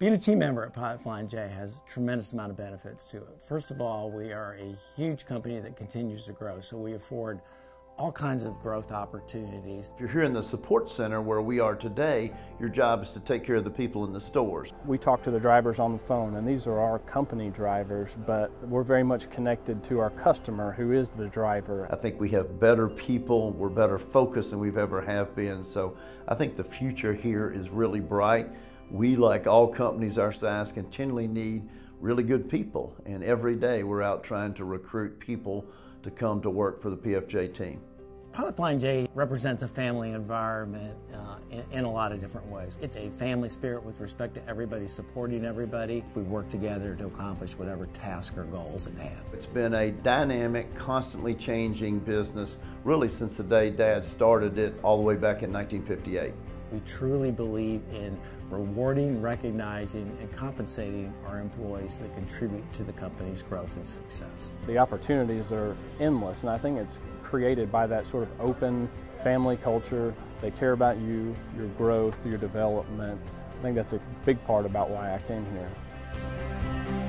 Being a team member at Pilot Flying J has a tremendous amount of benefits to it. First of all, we are a huge company that continues to grow, so we afford all kinds of growth opportunities. If you're here in the support center where we are today, your job is to take care of the people in the stores. We talk to the drivers on the phone, and these are our company drivers, but we're very much connected to our customer who is the driver. I think we have better people, we're better focused than we've ever have been, so I think the future here is really bright. We, like all companies our size, continually need really good people, and every day we're out trying to recruit people to come to work for the PFJ team. Pilot Flying J represents a family environment uh, in, in, a lot of different ways. It's a family spirit with respect to everybody supporting everybody. We work together to accomplish whatever task or goals at hand. It's been a dynamic, constantly changing business really since the day Dad started it all the way back in 1958. We truly believe in rewarding, recognizing, and compensating our employees that contribute to the company's growth and success. The opportunities are endless, and I think it's created by that sort of open family culture. They care about you, your growth, your development. I think that's a big part about why I came here.